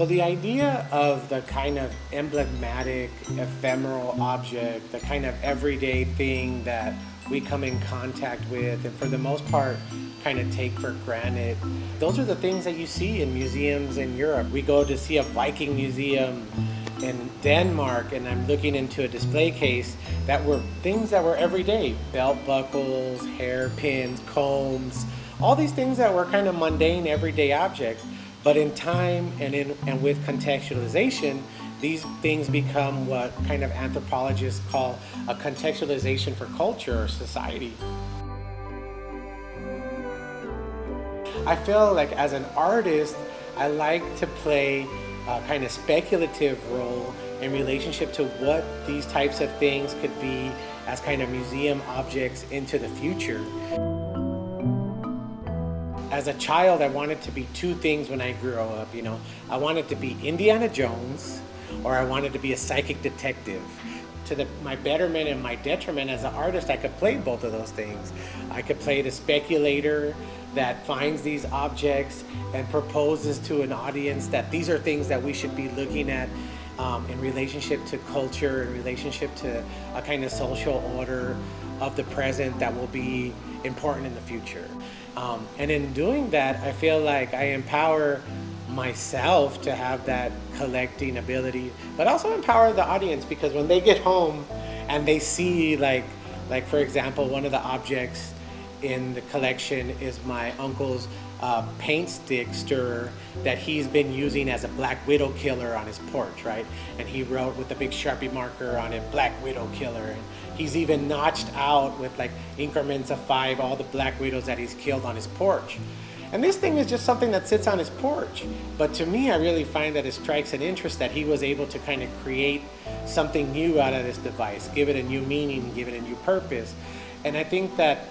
Well, the idea of the kind of emblematic, ephemeral object, the kind of everyday thing that we come in contact with, and for the most part, kind of take for granted, those are the things that you see in museums in Europe. We go to see a Viking museum in Denmark, and I'm looking into a display case that were things that were everyday belt buckles, hairpins, combs, all these things that were kind of mundane, everyday objects. But in time and, in, and with contextualization, these things become what kind of anthropologists call a contextualization for culture or society. I feel like as an artist, I like to play a kind of speculative role in relationship to what these types of things could be as kind of museum objects into the future. As a child, I wanted to be two things when I grew up, you know. I wanted to be Indiana Jones or I wanted to be a psychic detective. To the, my betterment and my detriment as an artist, I could play both of those things. I could play the speculator that finds these objects and proposes to an audience that these are things that we should be looking at um, in relationship to culture, in relationship to a kind of social order of the present that will be important in the future. Um, and in doing that, I feel like I empower myself to have that collecting ability, but also empower the audience because when they get home and they see like, like for example, one of the objects in the collection is my uncle's uh, paint stick stirrer that he's been using as a Black Widow killer on his porch, right? And he wrote with a big Sharpie marker on it, Black Widow killer. And he's even notched out with like increments of five all the Black Widows that he's killed on his porch. And this thing is just something that sits on his porch. But to me, I really find that it strikes an interest that he was able to kind of create something new out of this device, give it a new meaning, give it a new purpose. And I think that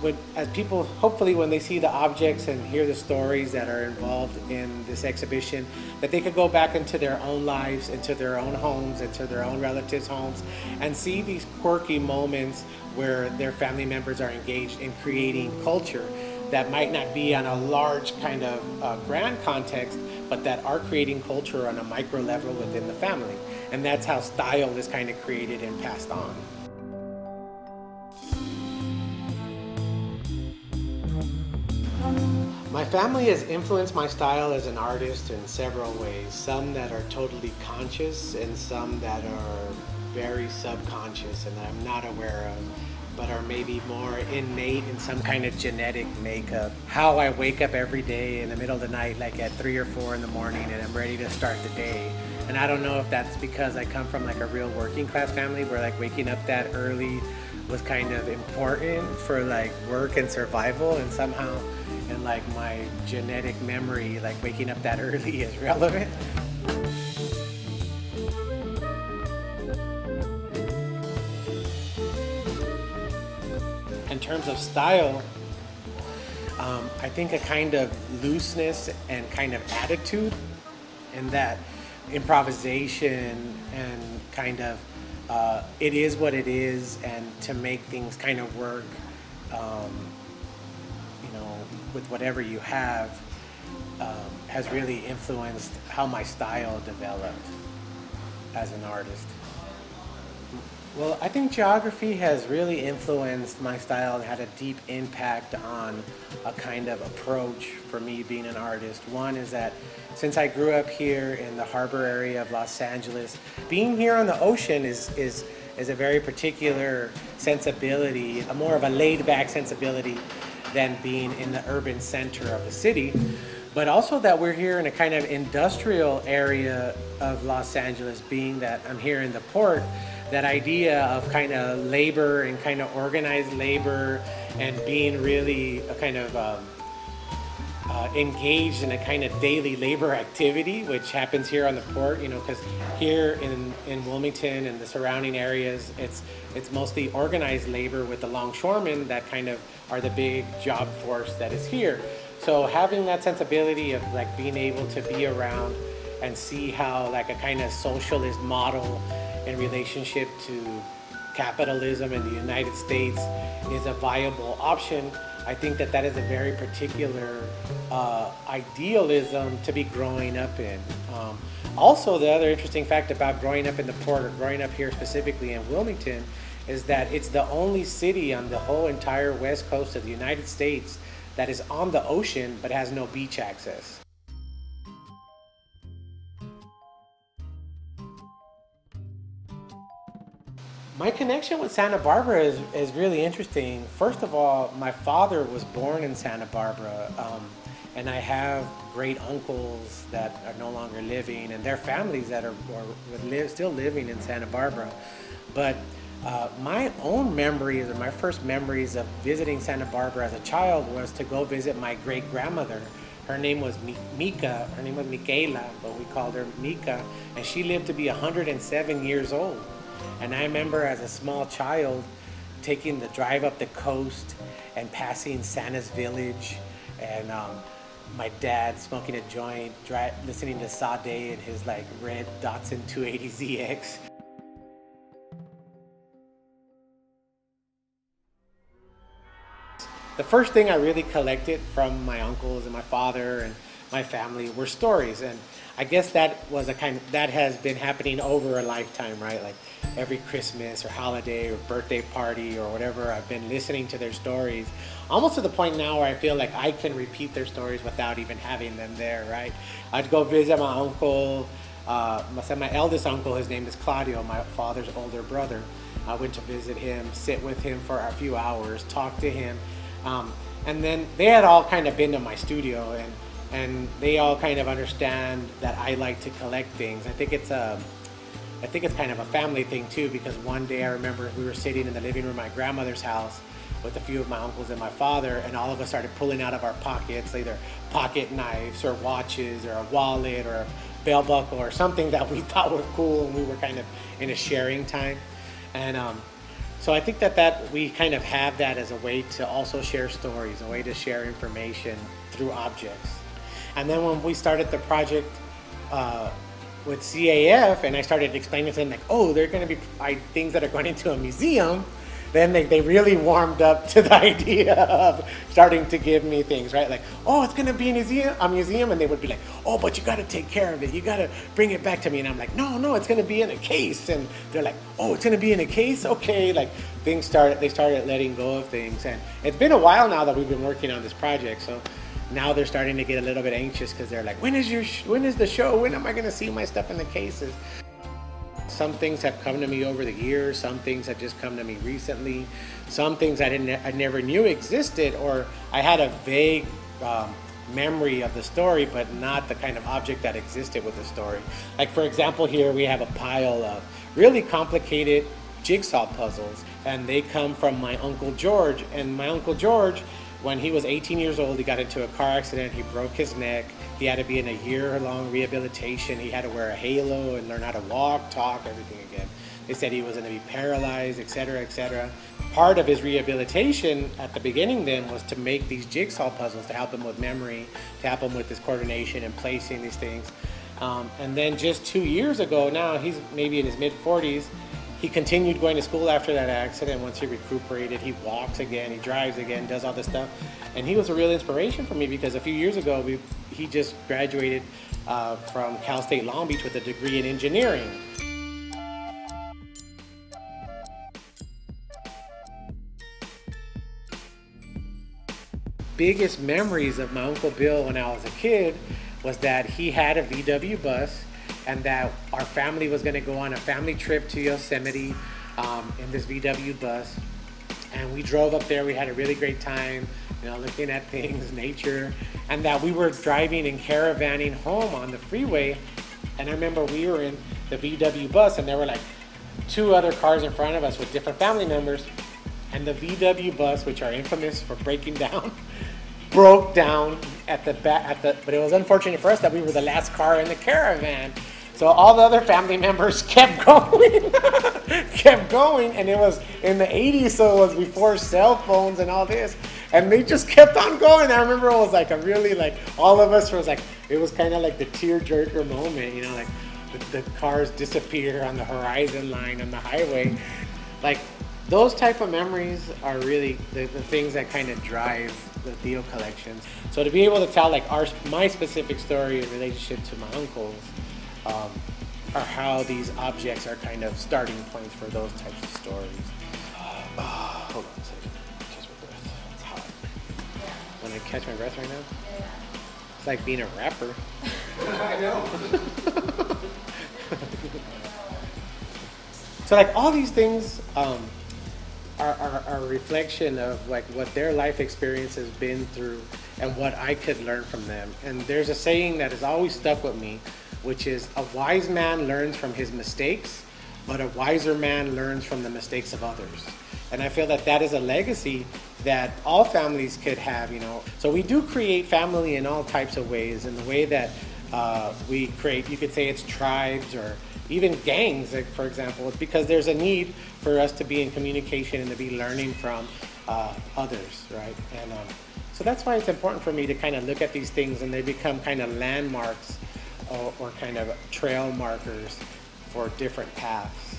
when, as people hopefully when they see the objects and hear the stories that are involved in this exhibition that they could go back into their own lives into their own homes into their own relatives homes and see these quirky moments where their family members are engaged in creating culture that might not be on a large kind of uh, grand context but that are creating culture on a micro level within the family. And that's how style is kind of created and passed on My family has influenced my style as an artist in several ways. Some that are totally conscious and some that are very subconscious and that I'm not aware of, but are maybe more innate in some kind of genetic makeup. How I wake up every day in the middle of the night, like at three or four in the morning, and I'm ready to start the day. And I don't know if that's because I come from like a real working class family where like waking up that early was kind of important for like work and survival and somehow in like my genetic memory like waking up that early is relevant. In terms of style um, i think a kind of looseness and kind of attitude and that improvisation and kind of uh, it is what it is, and to make things kind of work, um, you know, with whatever you have, um, has really influenced how my style developed as an artist. Well, I think geography has really influenced my style and had a deep impact on a kind of approach for me being an artist. One is that since I grew up here in the harbor area of Los Angeles, being here on the ocean is, is, is a very particular sensibility, a more of a laid back sensibility than being in the urban center of the city. But also that we're here in a kind of industrial area of Los Angeles, being that I'm here in the port, that idea of kind of labor and kind of organized labor and being really a kind of um, uh, engaged in a kind of daily labor activity, which happens here on the port. You know, because here in in Wilmington and the surrounding areas, it's it's mostly organized labor with the longshoremen that kind of are the big job force that is here. So having that sensibility of like being able to be around and see how like a kind of socialist model in relationship to capitalism in the United States is a viable option I think that that is a very particular uh, idealism to be growing up in. Um, also, the other interesting fact about growing up in the port or growing up here specifically in Wilmington is that it's the only city on the whole entire west coast of the United States that is on the ocean but has no beach access. My connection with Santa Barbara is, is really interesting. First of all, my father was born in Santa Barbara, um, and I have great uncles that are no longer living, and their families that are, are still living in Santa Barbara. But uh, my own memories, or my first memories of visiting Santa Barbara as a child, was to go visit my great grandmother. Her name was Mika. Her name was Michaela, but we called her Mika, and she lived to be 107 years old. And I remember as a small child taking the drive up the coast and passing Santa's Village and um, my dad smoking a joint, dry, listening to Sade and his like red Datsun 280ZX. The first thing I really collected from my uncles and my father and my family were stories and I guess that was a kind of, that has been happening over a lifetime, right? Like every Christmas or holiday or birthday party or whatever, I've been listening to their stories almost to the point now where I feel like I can repeat their stories without even having them there, right? I'd go visit my uncle, uh, my, my eldest uncle, his name is Claudio, my father's older brother. I went to visit him, sit with him for a few hours, talk to him. Um, and then they had all kind of been to my studio and and they all kind of understand that I like to collect things. I think it's a, I think it's kind of a family thing too because one day I remember we were sitting in the living room of my grandmother's house with a few of my uncles and my father, and all of us started pulling out of our pockets either pocket knives or watches or a wallet or a belt buckle or something that we thought were cool, and we were kind of in a sharing time, and um, so I think that that we kind of have that as a way to also share stories, a way to share information through objects. And then when we started the project uh, with CAF, and I started explaining to them like, oh, they're going to be things that are going into a museum. Then they, they really warmed up to the idea of starting to give me things, right? Like, oh, it's gonna be a museum, a museum, and they would be like, oh, but you gotta take care of it. You gotta bring it back to me. And I'm like, no, no, it's gonna be in a case. And they're like, oh, it's gonna be in a case. Okay, like things started. They started letting go of things, and it's been a while now that we've been working on this project. So now they're starting to get a little bit anxious because they're like, when is your when is the show? When am I going to see my stuff in the cases? Some things have come to me over the years. Some things have just come to me recently. Some things I didn't, I never knew existed, or I had a vague um, memory of the story, but not the kind of object that existed with the story. Like for example, here we have a pile of really complicated jigsaw puzzles, and they come from my uncle George. And my uncle George when he was 18 years old, he got into a car accident. He broke his neck. He had to be in a year long rehabilitation. He had to wear a halo and learn how to walk, talk, everything again. They said he was going to be paralyzed, etc., etc. Part of his rehabilitation at the beginning then was to make these jigsaw puzzles to help him with memory, to help him with his coordination and placing these things. Um, and then just two years ago, now he's maybe in his mid 40s, he continued going to school after that accident. Once he recuperated, he walks again, he drives again, does all this stuff. And he was a real inspiration for me because a few years ago, we, he just graduated uh, from Cal State Long Beach with a degree in engineering. Biggest memories of my Uncle Bill when I was a kid was that he had a VW bus and that our family was going to go on a family trip to Yosemite um, in this VW bus. And we drove up there. We had a really great time, you know, looking at things, nature, and that we were driving and caravanning home on the freeway. And I remember we were in the VW bus, and there were like two other cars in front of us with different family members. And the VW bus, which are infamous for breaking down, broke down at the back. At the, but it was unfortunate for us that we were the last car in the caravan. So all the other family members kept going, kept going, and it was in the 80s, so it was before cell phones and all this, and they just kept on going. I remember it was like a really like all of us was like it was kind of like the tearjerker moment, you know, like the, the cars disappear on the horizon line on the highway, like those type of memories are really the, the things that kind of drive the Tio collections. So to be able to tell like our my specific story in relationship to my uncles, um, are how these objects are kind of starting points for those types of stories. Uh, hold on a second. Catch my breath. It's hot. When I catch my breath right now, it's like being a rapper. I know. So like all these things um, are, are, are a reflection of like what their life experience has been through and what I could learn from them. And there's a saying that has always stuck with me, which is a wise man learns from his mistakes, but a wiser man learns from the mistakes of others. And I feel that that is a legacy that all families could have, you know. So we do create family in all types of ways. In the way that uh, we create, you could say it's tribes or even gangs, like, for example, because there's a need for us to be in communication and to be learning from uh, others, right? And um, so that's why it's important for me to kind of look at these things and they become kind of landmarks or, or kind of trail markers for different paths.